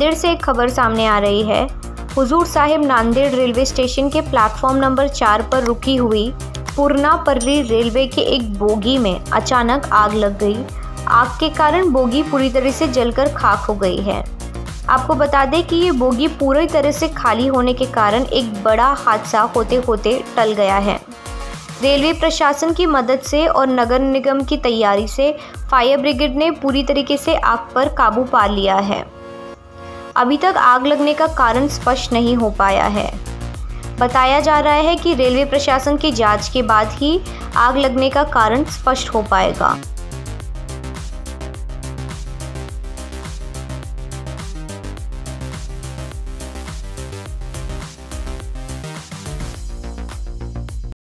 नांदेड़ से एक खबर सामने आ रही है। हुजूर साहिब नांदेड़ रेलवे स्टेशन के प्लेटफॉर्म नंबर चार पर रुकी हुई पूर्णा पर्री रेलवे के एक बोगी में अचानक आग लग गई। आग के कारण बोगी पूरी तरह से जलकर खाक हो गई है। आपको बता दें कि ये बोगी पूरी तरह से खाली होने के कारण एक बड़ा हादसा होते होते टल गया है। रेलवे प्रशासन की मदद से और नगर निगम की तैयारी से फायर ब्रिगेड ने पूरी तरीके से आग पर काबू पा लिया है। अभी तक आग लगने का कारण स्पष्ट नहीं हो पाया है। बताया जा रहा है कि रेलवे प्रशासन की जाँच के बाद ही आग लगने का कारण स्पष्ट हो पाएगा।